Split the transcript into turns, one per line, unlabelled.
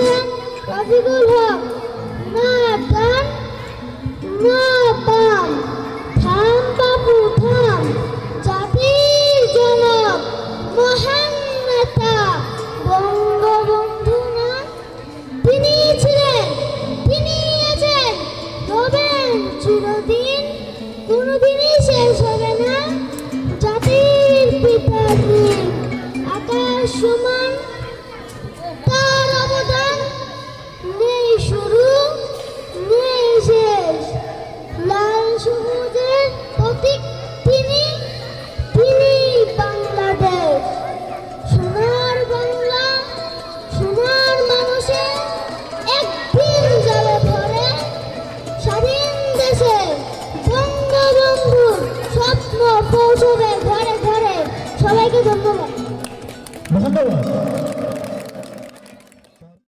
লিখেছেন রফিকুল হক না ডান না বাম থাম বাবু থাম জাতির জনক মহান নেতা বঙ্গবন্ধু না তিনি। ছিলেন তিনি আছেন রবেন চিরদিন কোনোদিনই শেষ হবে না জাতির পিতা আকাশ সমান স্বপ্ন পৌঁছবে ঘরে ঘরে সবাইকে ধন্যবাদ
ধন্যবাদ